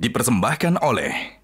dipersembahkan oleh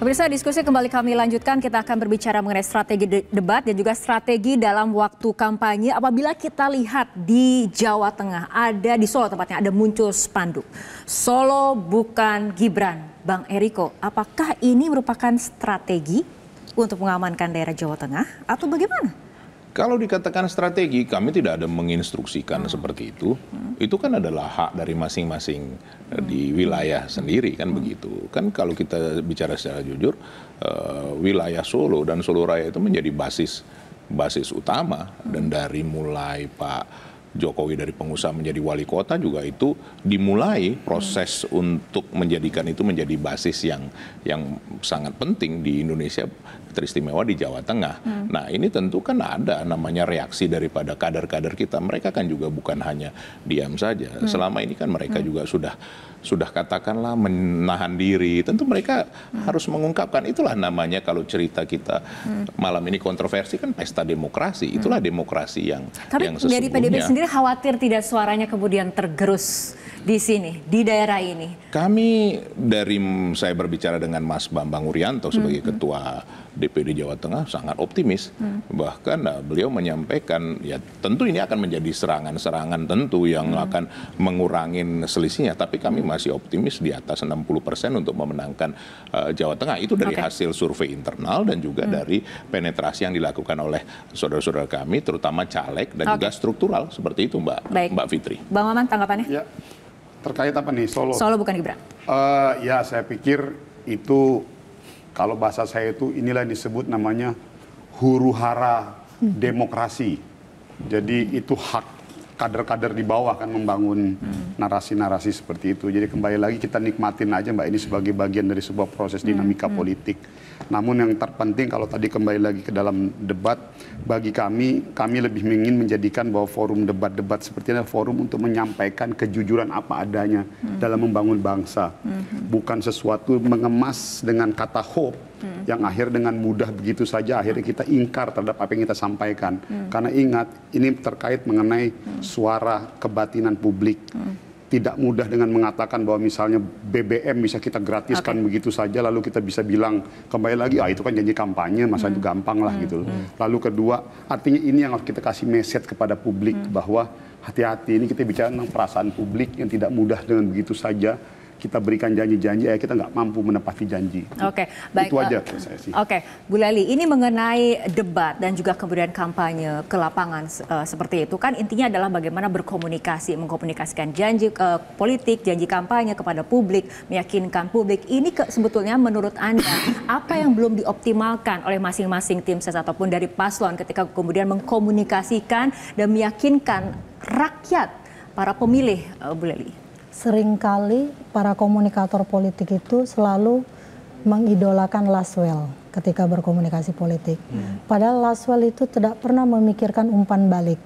Pemirsa diskusi kembali kami lanjutkan. Kita akan berbicara mengenai strategi debat dan juga strategi dalam waktu kampanye. Apabila kita lihat di Jawa Tengah, ada di Solo tempatnya ada muncul spanduk. Solo bukan Gibran. Bang Eriko, apakah ini merupakan strategi untuk mengamankan daerah Jawa Tengah atau bagaimana? Kalau dikatakan strategi, kami tidak ada menginstruksikan hmm. seperti itu. Hmm. Itu kan adalah hak dari masing-masing hmm. di wilayah sendiri kan hmm. begitu. Kan kalau kita bicara secara jujur, uh, wilayah Solo dan Solo Raya itu menjadi basis basis utama hmm. dan dari mulai Pak Jokowi dari pengusaha menjadi wali kota juga itu dimulai proses hmm. untuk menjadikan itu menjadi basis yang yang sangat penting di Indonesia teristimewa di Jawa Tengah. Hmm. Nah ini tentu kan ada namanya reaksi daripada kader-kader kita. Mereka kan juga bukan hanya diam saja. Hmm. Selama ini kan mereka hmm. juga sudah sudah katakanlah menahan diri. Tentu mereka hmm. harus mengungkapkan itulah namanya kalau cerita kita hmm. malam ini kontroversi kan pesta demokrasi. Itulah hmm. demokrasi yang Tapi yang sesungguhnya. dari PDB sendiri khawatir tidak suaranya kemudian tergerus di sini, di daerah ini? Kami dari saya berbicara dengan Mas Bambang Urianto sebagai hmm. ketua DPD Jawa Tengah sangat optimis. Hmm. Bahkan uh, beliau menyampaikan ya tentu ini akan menjadi serangan-serangan tentu yang hmm. akan mengurangin selisihnya, tapi kami masih optimis di atas 60% untuk memenangkan uh, Jawa Tengah. Itu dari okay. hasil survei internal dan juga hmm. dari penetrasi yang dilakukan oleh saudara-saudara kami terutama caleg dan okay. juga struktural seperti itu Mbak Baik. Mbak Fitri. Bang Maman tanggapannya? Ya. Terkait apa nih Solo? Solo bukan Gibran. Uh, ya saya pikir itu kalau bahasa saya itu inilah yang disebut namanya huru hara demokrasi. Jadi itu hak kader-kader di bawah kan membangun narasi-narasi seperti itu. Jadi kembali lagi kita nikmatin aja Mbak ini sebagai bagian dari sebuah proses dinamika hmm. politik. Namun yang terpenting kalau tadi kembali lagi ke dalam debat, bagi kami, kami lebih ingin menjadikan bahwa forum debat-debat seperti ini forum untuk menyampaikan kejujuran apa adanya hmm. dalam membangun bangsa. Hmm. Bukan sesuatu mengemas dengan kata hope hmm. yang akhir dengan mudah begitu saja akhirnya kita ingkar terhadap apa yang kita sampaikan. Hmm. Karena ingat ini terkait mengenai hmm. suara kebatinan publik. Hmm. Tidak mudah dengan mengatakan bahwa misalnya BBM bisa kita gratiskan okay. begitu saja lalu kita bisa bilang kembali lagi ah itu kan janji kampanye masa hmm. itu gampang lah hmm. gitu. Hmm. Lalu kedua artinya ini yang harus kita kasih message kepada publik hmm. bahwa hati-hati ini kita bicara tentang perasaan publik yang tidak mudah dengan begitu saja kita berikan janji-janji, ya kita nggak mampu menepati janji. Oke, okay, baik. Itu aja uh, saya sih. Oke, okay. Bu Leli, ini mengenai debat dan juga kemudian kampanye ke lapangan uh, seperti itu kan intinya adalah bagaimana berkomunikasi, mengkomunikasikan janji uh, politik, janji kampanye kepada publik, meyakinkan publik. Ini ke, sebetulnya menurut Anda apa yang belum dioptimalkan oleh masing-masing tim ses ataupun dari paslon ketika kemudian mengkomunikasikan dan meyakinkan rakyat para pemilih uh, Bu Leli? Sering kali para komunikator politik itu selalu mengidolakan Laswell ketika berkomunikasi politik. Hmm. Padahal Laswell itu tidak pernah memikirkan umpan balik.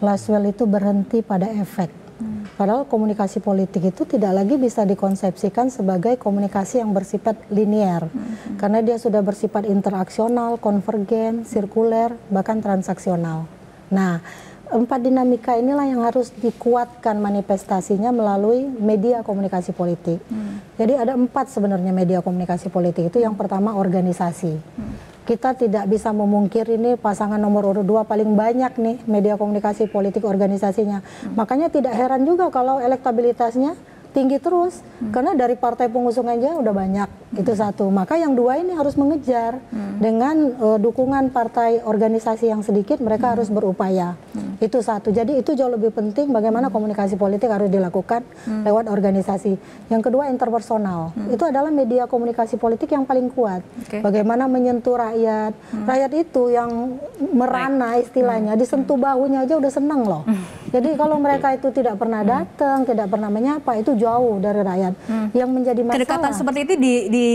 Laswell itu berhenti pada efek. Hmm. Padahal komunikasi politik itu tidak lagi bisa dikonsepsikan sebagai komunikasi yang bersifat linier. Hmm. Karena dia sudah bersifat interaksional, konvergen, sirkuler, bahkan transaksional. Nah, empat dinamika inilah yang harus dikuatkan manifestasinya melalui media komunikasi politik. Hmm. Jadi ada empat sebenarnya media komunikasi politik itu. Yang pertama organisasi. Hmm. Kita tidak bisa memungkir ini pasangan nomor urut dua paling banyak nih media komunikasi politik organisasinya. Hmm. Makanya tidak heran juga kalau elektabilitasnya tinggi terus hmm. karena dari partai pengusung aja udah banyak hmm. itu satu maka yang dua ini harus mengejar hmm. dengan uh, dukungan partai organisasi yang sedikit mereka hmm. harus berupaya hmm. Itu satu jadi itu jauh lebih penting bagaimana hmm. komunikasi politik harus dilakukan hmm. lewat organisasi yang kedua interpersonal hmm. itu adalah media komunikasi politik yang paling kuat okay. bagaimana menyentuh rakyat hmm. rakyat itu yang merana istilahnya hmm. disentuh bahunya aja udah seneng loh hmm. jadi kalau mereka itu tidak pernah hmm. datang hmm. tidak pernah menyapa itu jauh dari rakyat. Hmm. Yang menjadi masalah. Kedekatan seperti itu di,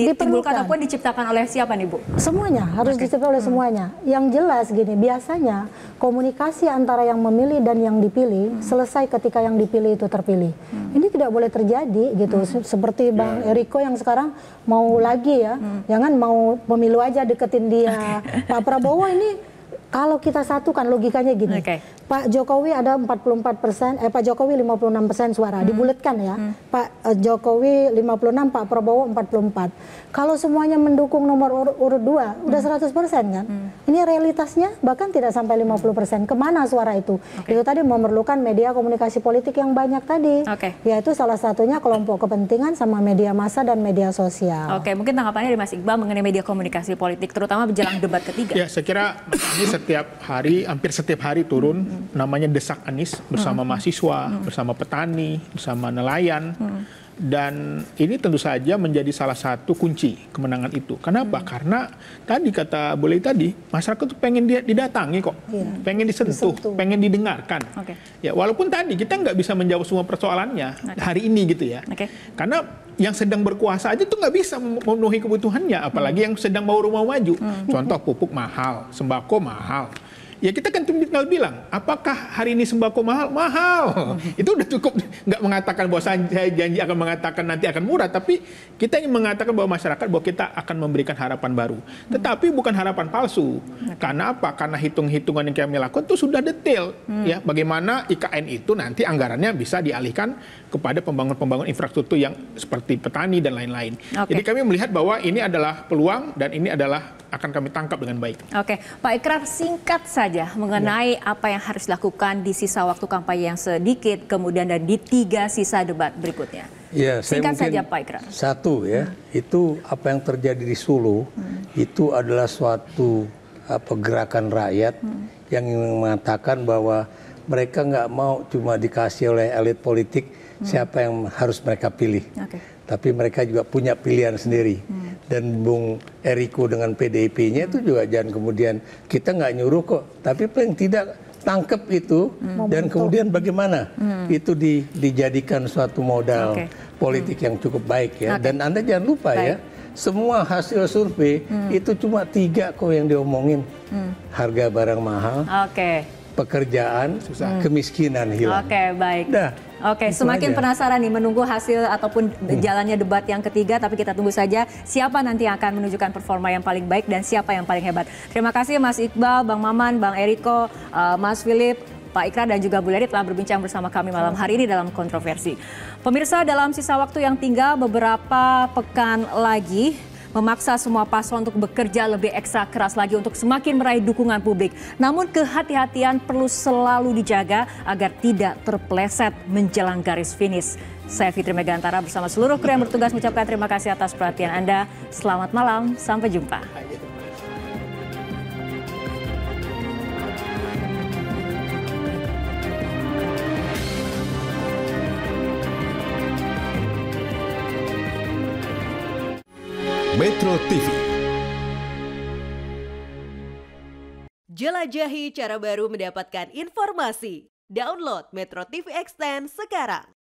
ditimbulkan ataupun diciptakan oleh siapa nih Bu? Semuanya harus okay. diciptakan oleh hmm. semuanya. Yang jelas gini, biasanya komunikasi antara yang memilih dan yang dipilih hmm. selesai ketika yang dipilih itu terpilih. Hmm. Ini tidak boleh terjadi gitu. Hmm. Seperti Bang yeah. Eriko yang sekarang mau lagi ya, hmm. jangan mau pemilu aja deketin dia. Okay. Pak Prabowo ini Kalau kita satukan logikanya gini, Oke. Pak Jokowi ada 44 persen, eh Pak Jokowi 56 persen suara, dibulatkan ya. Pak eh, Jokowi 56, Pak Prabowo 44. Kalau semuanya mendukung nomor ur- urut 2, udah 100 persen kan? Ini realitasnya bahkan tidak sampai 50 persen. Ke mana suara itu? Itu tadi memerlukan media komunikasi politik yang banyak tadi. Oke. Yaitu salah satunya kelompok kepentingan sama media massa dan media sosial. Oke, mungkin tanggapannya dari Mas Iqbal mengenai media komunikasi politik, terutama menjelang debat ketiga. Ya, saya kira Anies setiap hari, hampir setiap hari turun namanya desak Anies bersama mahasiswa, bersama petani, bersama nelayan. Dan ini tentu saja menjadi salah satu kunci kemenangan itu. Kenapa? Karena tadi kata boleh tadi masyarakat tuh pengen dia didatangi kok, Iya. pengen disentuh, Disentuh. pengen didengarkan. Oke. Ya walaupun tadi kita nggak bisa menjawab semua persoalannya hari ini gitu ya. Oke. Karena yang sedang berkuasa aja tuh nggak bisa memenuhi kebutuhannya, apalagi yang sedang mau rumah maju. Contoh pupuk mahal, sembako mahal. Ya kita kan tinggal bilang, apakah hari ini sembako mahal? Mahal. Itu udah cukup nggak mengatakan bahwa saya janji akan mengatakan nanti akan murah, tapi kita ingin mengatakan bahwa masyarakat bahwa kita akan memberikan harapan baru. Tetapi bukan harapan palsu. Karena apa? Karena hitung-hitungan yang kami lakukan itu sudah detail. Ya, bagaimana IKN itu nanti anggarannya bisa dialihkan kepada pembangun-pembangun infrastruktur yang seperti petani dan lain-lain. Oke. Jadi kami melihat bahwa ini adalah peluang dan ini adalah akan kami tangkap dengan baik. Oke, Pak Ikrar singkat saja mengenai apa yang harus dilakukan di sisa waktu kampanye yang sedikit, kemudian dan di tiga sisa debat berikutnya. Ya, saya Singkat saja, Pak Ikrar. Satu ya, itu apa yang terjadi di Solo itu adalah suatu apa gerakan rakyat yang ingin mengatakan bahwa mereka nggak mau cuma dikasih oleh elit politik siapa yang harus mereka pilih. Oke. Tapi mereka juga punya pilihan sendiri. Dan Bung Eriko dengan PDIP-nya itu juga jangan kemudian kita nggak nyuruh kok, tapi paling tidak tangkep itu dan kemudian bagaimana itu di- dijadikan suatu modal Oke. politik yang cukup baik ya. Oke. Dan Anda jangan lupa ya, semua hasil survei itu cuma tiga kok yang diomongin. Harga barang mahal, Oke, pekerjaan, kemiskinan hilang. oke baik. Dah, Oke, itu semakin aja. penasaran nih menunggu hasil ataupun jalannya debat yang ketiga, tapi kita tunggu saja siapa nanti yang akan menunjukkan performa yang paling baik dan siapa yang paling hebat. Terima kasih Mas Iqbal, Bang Maman, Bang Eriko, uh, Mas Philip, Pak Ikrar dan juga Bu Leri telah berbincang bersama kami malam hari ini dalam kontroversi. Pemirsa, dalam sisa waktu yang tinggal beberapa pekan lagi, memaksa semua paslon untuk bekerja lebih ekstra keras lagi untuk semakin meraih dukungan publik. Namun kehati-hatian perlu selalu dijaga agar tidak terpleset menjelang garis finish. Saya Fitri Megantara bersama seluruh kru yang bertugas mengucapkan terima kasih atas perhatian Anda. Selamat malam, sampai jumpa. Metro TV. Jelajahi cara baru mendapatkan informasi. Download Metro TV Extend sekarang.